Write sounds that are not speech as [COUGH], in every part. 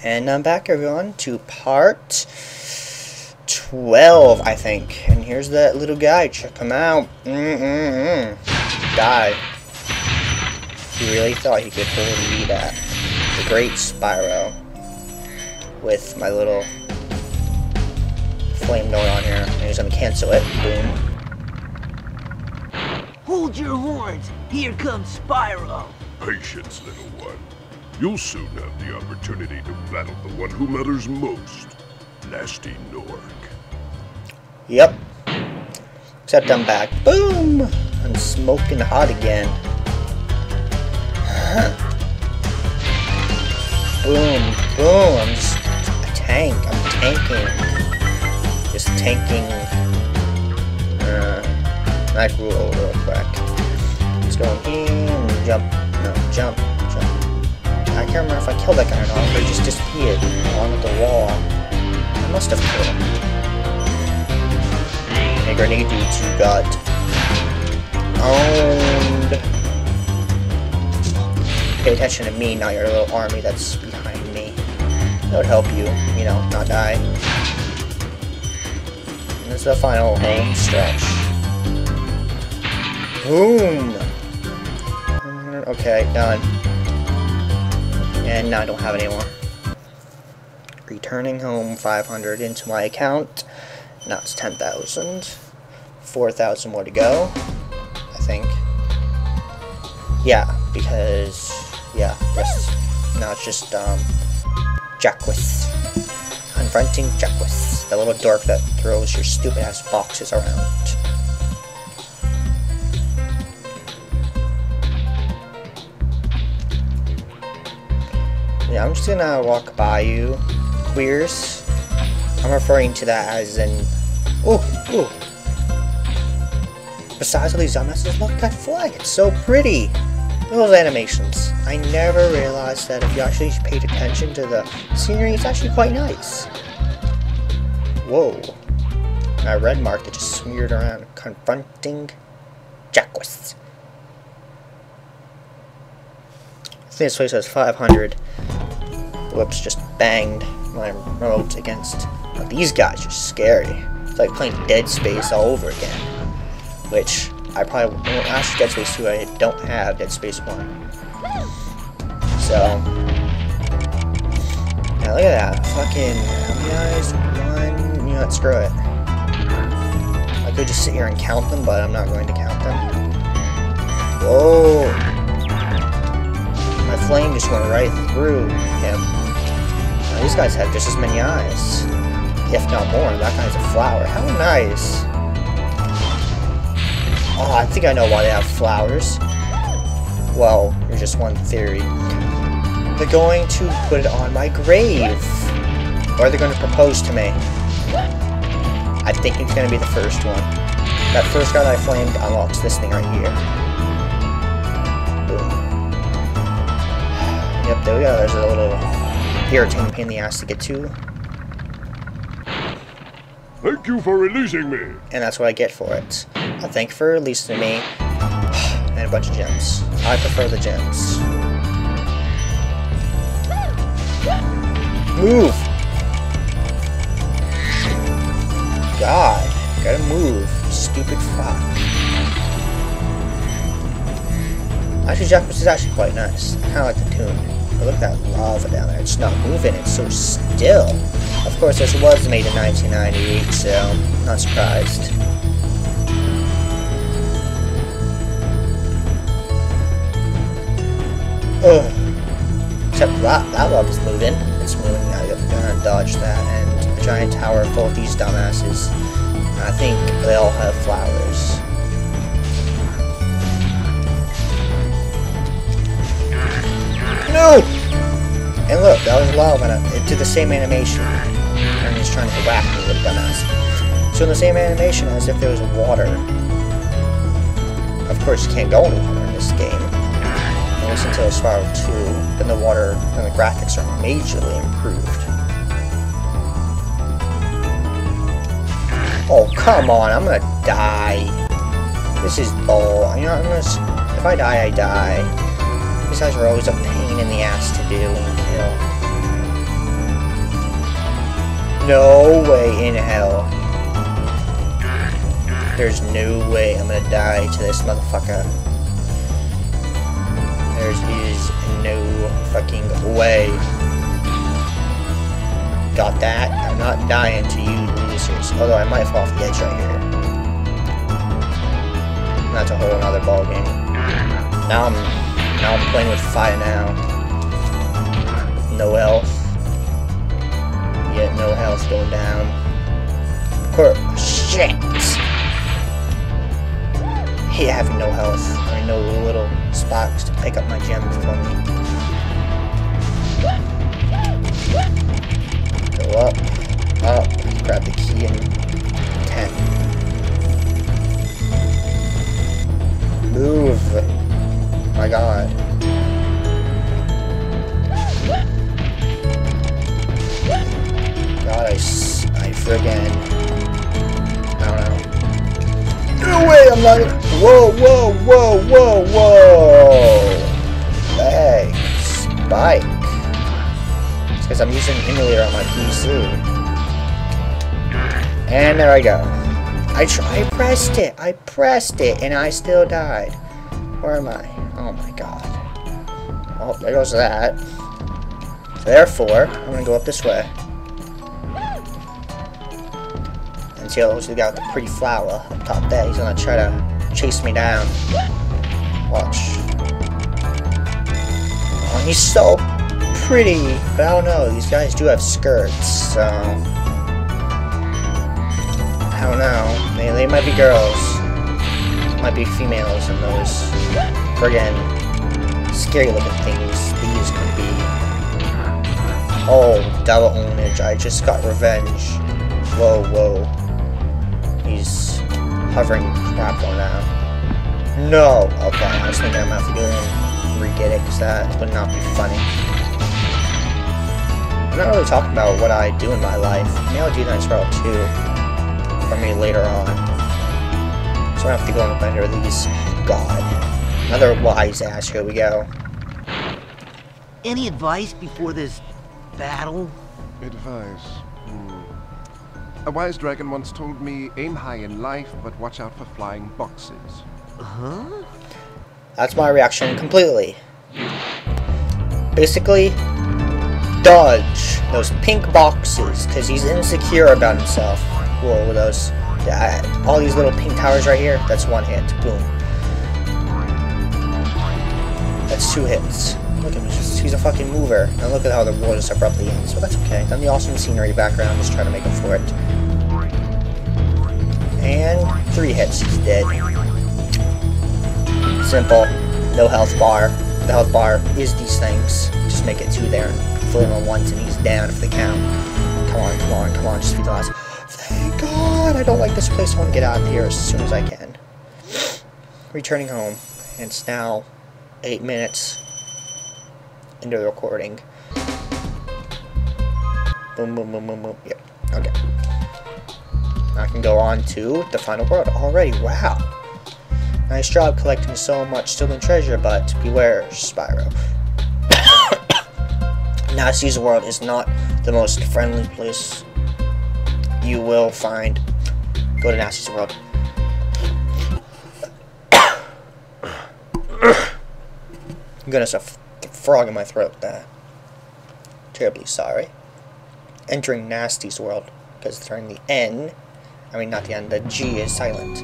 And I'm back, everyone, to part 12, I think. And here's that little guy. Check him out. Mm-mm-mm. Die. He really thought he could hold me that. The Great Spyro. With my little flame going on here. And he's gonna cancel it. Boom. Hold your horns! Here comes Spyro! Patience, little one. You'll soon have the opportunity to battle the one who matters most, Gnasty Gnorc. Yep. Except I'm back. Boom! I'm smoking hot again. boom, boom. I'm just a tank. I'm tanking. Just tanking. Uh, I grew real quick. Just going in jump. No, jump. I can't remember if I killed that guy or not, he just disappeared along with the wall. I must have killed him. Hey, grenade dudes, you got owned. Pay attention to me, not your little army that's behind me. That would help you, you know, not die. And this is the final home stretch. Boom! Okay, done. And now I don't have any more. Returning home 500 into my account. Now it's 10,000. 4,000 more to go, I think. Yeah, because, yeah, yes. Now it's just, um, Jackwith. Confronting Jackwith, the little dork that throws your stupid ass boxes around. Yeah, I'm just gonna walk by you, queers. I'm referring to that as in... Oh, oh. Besides all these dumbasses, look at that flag. It's so pretty. Those animations. I never realized that if you actually paid attention to the scenery, it's actually quite nice. Whoa. A red mark that just smeared around, confronting Jackwist. I think this place has 500. Whoops, just banged my remote against. These guys are scary. It's like playing Dead Space all over again. Which I probably well, actually Dead Space 2 I don't have Dead Space 1. So now look at that. Fucking eyes? One you know what, screw it. I could just sit here and count them, but I'm not going to count them. Whoa! My flame just went right through him. These guys have just as many eyes. If not more. That guy's a flower. How nice. Oh, I think I know why they have flowers. Well, there's just one theory. They're going to put it on my grave. Or they're going to propose to me. I think it's going to be the first one. That first guy that I flamed unlocks this thing right here. Boom. Yep, there we go. There's a little irritating pain in the ass to get to. Thank you for releasing me. And that's what I get for it. I thank you for releasing me. [SIGHS] And a bunch of gems. I prefer the gems. Move! God, gotta move, stupid fuck. Actually, Jack is actually quite nice. I kinda like the tune. But look at that lava down there. It's not moving, it's so still. Of course, this was made in 1998, so not surprised. Ugh. Except that, that lava's moving. It's moving. I gotta dodge that. And a giant tower full of these dumbasses. I think they all have flowers. No! And look, that was lava. It did the same animation. And he's trying to whack me with dumbass. So in the same animation as if there was water. Of course, you can't go anywhere in this game. At least until Spyro 2. Then the water and the graphics are majorly improved. Oh, come on. I'm gonna die. This is bull. You know, I'm gonna... If I die, I die. These guys are always a pain in the ass to do and kill. no way in hell. There's no way I'm gonna die to this motherfucker. There is no fucking way. Got that? I'm not dying to you losers. Although I might fall off the edge right here. That's a whole other ballgame. Now I'm now I'm playing with fire now. No health. Yet no health going down. Course shit. Hate having no health. I know little spots to pick up my gems for me. Go up, up, grab the key and And there I go. I I pressed it. I pressed it, and I still died. Where am I? Oh my god. Oh, there goes that. Therefore, I'm gonna go up this way. Until the guy with the pretty flower up top there, he's gonna try to chase me down. Watch. Oh, he's so pretty, but I don't know. These guys do have skirts, so I don't know. They, they might be girls, might be females, and those friggin' scary looking things these could be. Oh, double ownage! I just got revenge. Whoa, whoa. He's hovering crap on that. No! Okay, I was thinking I'm gonna have to go and re-get it, because that would not be funny. I'm not really talking about what I do in my life. Maybe I'll do that as well, too. For me later on. So I have to go and find these. God. Another wise ass, here we go. Any advice before this battle? Advice. Hmm. A wise dragon once told me, aim high in life, but watch out for flying boxes. Huh? That's my reaction completely. Basically, dodge those pink boxes because he's insecure about himself. Whoa, those, yeah, all these little pink towers right here. That's one hit. Boom. That's two hits. Look at him. He's, he's a fucking mover. And look at how the world just abruptly ends. But that's okay. Then the awesome scenery background. Just try to make up for it. And three hits. He's dead. Simple. No health bar. The health bar is these things. Just make it two there. Fill him on once and he's down for the count. Come on, come on, come on. Just be the last. I don't like this place. I want to get out of here as soon as I can. Returning home. It's now eight minutes into the recording. Boom, boom, boom, boom, boom. Yep. Okay. I can go on to the final world already. Wow. Nice job collecting so much stolen treasure, but beware, Spyro. [COUGHS] Gnasty's world is not the most friendly place you will find. Go to Gnasty's world. Goodness, a frog in my throat there. Terribly sorry. Entering Gnasty's world, because during the N, I mean not the N, the G is silent.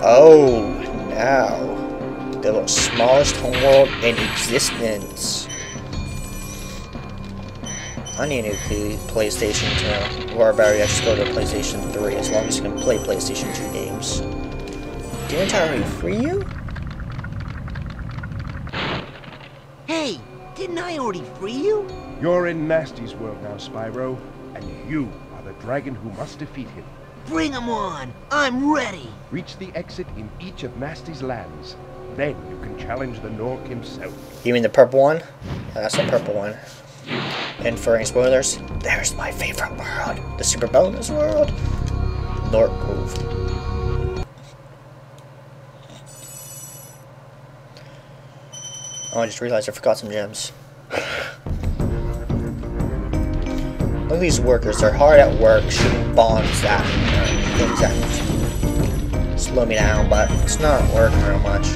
Oh, now. The smallest homeworld in existence. I need a new PlayStation 2, or better yet, just go to PlayStation 3 as long as you can play PlayStation 2 games. Didn't I already free you? Hey, didn't I already free you? You're in Gnasty's world now, Spyro, and you are the dragon who must defeat him. Bring 'em on! I'm ready! Reach the exit in each of Gnasty's lands. Then you can challenge the Gnorc himself. You mean the purple one? Yeah, that's the purple one. And for any spoilers, there's my favorite world. The super bonus world. North Grove. Oh, I just realized I forgot some gems. Look of these workers, they're hard at work shooting bombs at things that slow me down, but it's not working real much.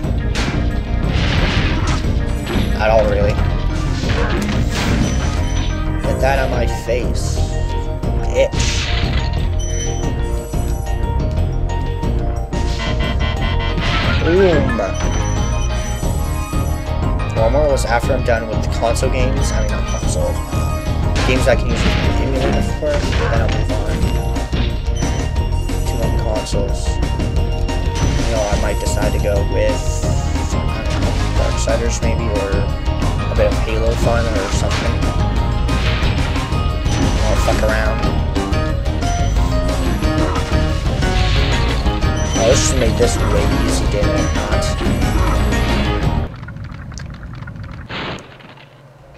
At all, really. Get that on my face. Bitch. Boom. Or less after I'm done with console games, I mean not console, uh, games I can use the emulator for, then I'll move on to more consoles. You know, I might decide to go with, Darksiders maybe, or a bit of Halo fun or something. I'll fuck around. Oh, this just made this way easy, did it not?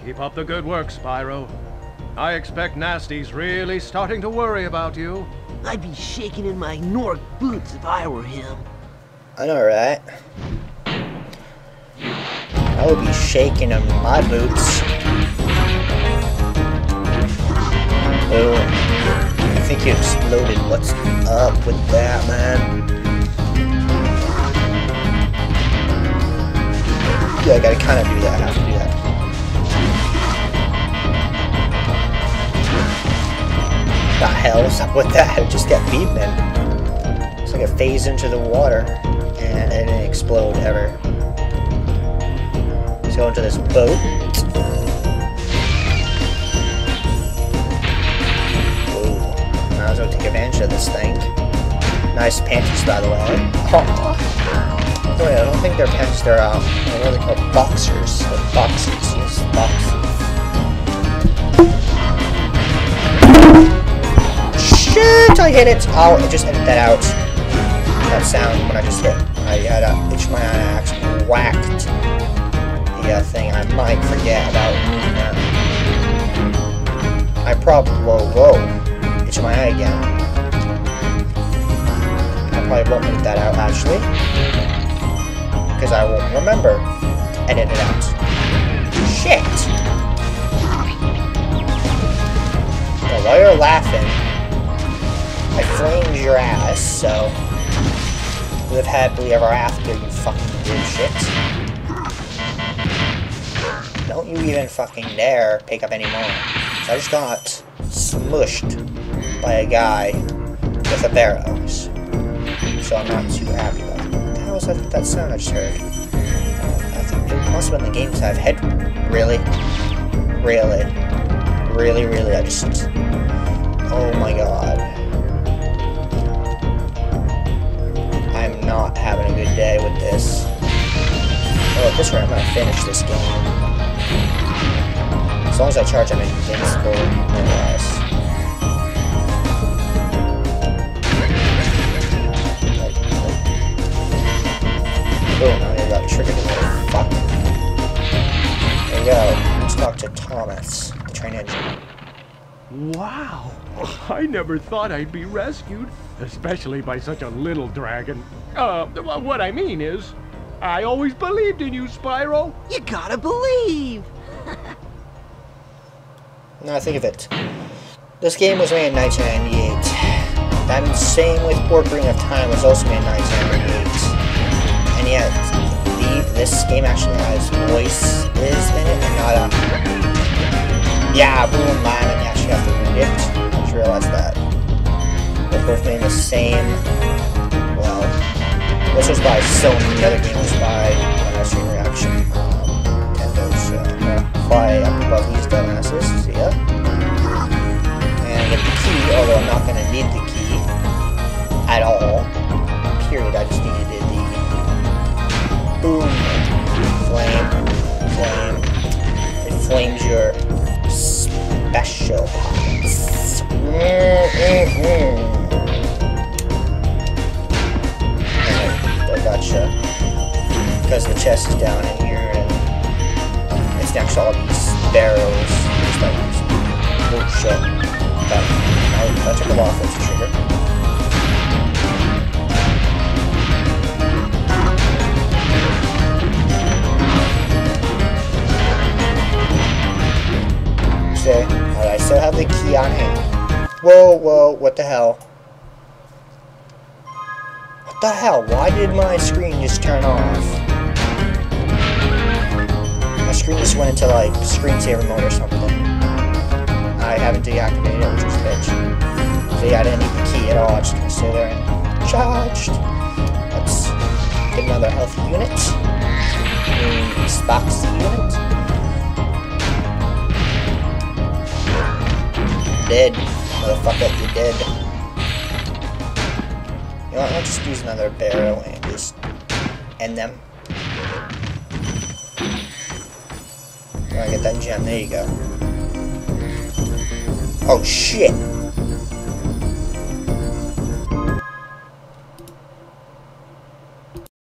Keep up the good work, Spyro. I expect Gnasty's really starting to worry about you. I'd be shaking in my Gnorc boots if I were him. I know, right? I would be shaking in my boots. Oh, I think you exploded. What's up with that, man? Yeah, I gotta kind of do that. I have to do that. The hell's up with that? I just got beaten. It's like it phased into the water and it didn't explode ever. Let's go into this boat. Advantage of this thing. Nice panties, by the way. Oh, wait, I don't think they're panties, they're, um, what are they called? Boxers. They're boxers, yes, boxers. Shit, I hit it! I'll just edit that out. That sound when I just hit. I had a itch my eye actually whacked the uh, thing. I might forget about that. I probably, whoa, whoa, itch my eye again. Probably won't edit that out actually. Because I won't remember to edit it out. Shit! Now, while you're laughing, I flamed your ass, so live happily ever after, you fucking dipshit. Don't you even fucking dare pick up any more. So I just got smushed by a guy with a barrows. So I'm not too happy about it. What the hell was that, that sound I just heard? Uh, I think it must have been the games I've had. Really? Really? Really, really, I just... Oh my god. I'm not having a good day with this. Oh, at this rate, I'm gonna finish this game. As long as I charge, I'm invincible, triggered a little fuck. There we go. Let's talk to Thomas, the train engine. Wow! I never thought I'd be rescued, especially by such a little dragon. Uh, what I mean is, I always believed in you, Spyro. You gotta believe. [LAUGHS] Now think of it. This game was made in 1998. That same with Ocarina of Time was also made in 1998. Game actually has voices in it and not a... Yeah, boom, man, and you actually have to read it. I just realized that. They're both made the same... Well, this was by Sony, the other game was by uh, Reaction. Um, Nintendo, so I'm fly up above these dumbasses, see ya. And get the key, although I'm not gonna need the key at all. Period, I just needed the boom, chest down in here and it's next to all these barrels. Just oh shit. That, I, that took a while for it to trigger. So, I still have the key on hand. Whoa, whoa, what the hell? What the hell? Why did my screen just turn off? Screen just went into like screensaver mode or something. I haven't deactivated it, which is a bitch. So yeah, I didn't need the key at all. I just gonna stay there and charged. Let's get another health unit. Mm, Spock's unit. Dead. Motherfucker, you're dead. You know what, let's just use another barrel and just end them. I get that gem, there you go. Oh shit!